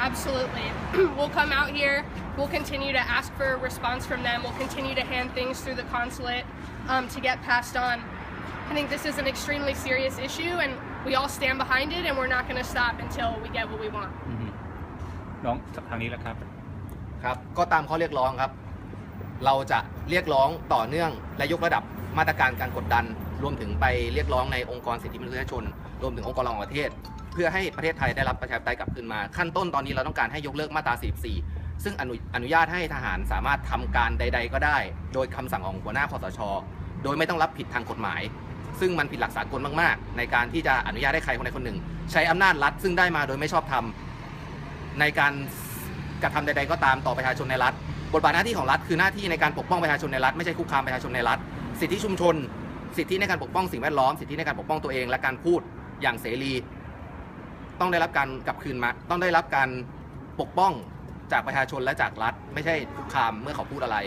absolutely. we'll come out here. We'll continue to ask for a response from them. We'll continue to hand things through the consulate um, to get passed on. I think this is an extremely serious issue, and we all stand behind it, and we're not going to stop until we get what we want. อือฮึน้องทางนี้แหละครับ ครับ ก็ตามข้อเรียกร้องครับ เราจะเรียกร้องต่อเนื่องและยกระดับมาตรการการกดดัน รวมถึงไปเรียกร้องในองค์กรสิทธิมนุษยชน รวมถึงองค์กรระหว่างประเทศ เพื่อให้ประเทศไทยได้รับประชาธิปไตยกลับคืนมา ขั้นต้นตอนนี้เราต้องการให้ยกเลิกมาตรา 44 ซึ่งอนุอนุญาตให้ทหารสามารถทำการใด ๆ ก็ได้ โดยคำสั่งของหัวหน้าคอสช โดยไม่ต้องรับผิดทางกฎหมาย ซึ่งมันผิดหลักสากลมากๆ ในการที่จะอนุญาตให้ใครคนใดคนหนึ่ง ใช้อำนาจรัฐซึ่งได้มาโดยไม่ชอบธรรมในการกระทำใด ๆ ก็ตามต่อประชาชนในรัฐ บทบาทหน้าที่ของรัฐคือหน้าที่ในการปกป้องประชาชนในรัฐไม่ใช่คุกคามประชาชนในรัฐ สิทธิชุมชน สิทธิในการปกป้องสิ่งแวดล้อม สิทธิในการปกป้องตัวเองและการพูดอย่างเสรี ต้องได้รับการกลับคืนมา ต้องได้รับการปกป้องจากประชาชนและจากรัฐ ไม่ใช่คุกคามเมื่อเขาพูดอะไร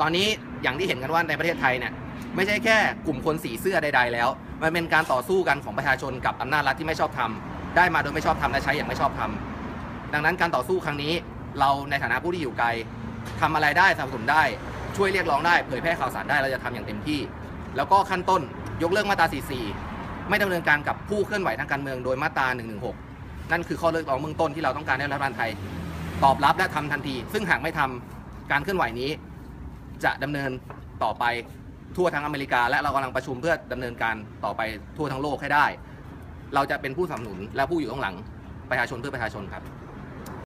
ตอนนี้อย่างที่เห็นกันว่าในประเทศไทยเนี่ยไม่ใช่แค่กลุ่มคนสีเสื้อใด ๆ แล้ว มันเป็นการต่อสู้กันของประชาชนกับอำนาจรัฐที่ไม่ชอบทำได้มาโดยไม่ชอบทำและใช้อย่างไม่ชอบทำดังนั้นการต่อสู้ครั้งนี้เราในฐานะผู้ที่อยู่ไกลทำอะไรได้สนับสนุนได้ช่วยเรียกร้องได้เผยแพร่ข่าวสารได้เราจะทำอย่างเต็มที่ แล้วก็ขั้นต้นยกเลิกมาตรา 44 ไม่ดำเนินการกับผู้เคลื่อนไหวทางการเมืองโดยมาตรา116 นั่นคือข้อเรียกร้องเบื้องต้นที่เราต้องการให้รัฐบาลไทย ตอบรับและทำทันที ซึ่งหากไม่ทำการเคลื่อนไหวนี้ จะดำเนินต่อไปทั่วทั้งอเมริกา และเรากำลังประชุมเพื่อดำเนินการต่อไปทั่วทั้งโลกให้ได้ เราจะเป็นผู้สนับสนุนและผู้อยู่ข้างหลังประชาชนเพื่อประชาชนครับ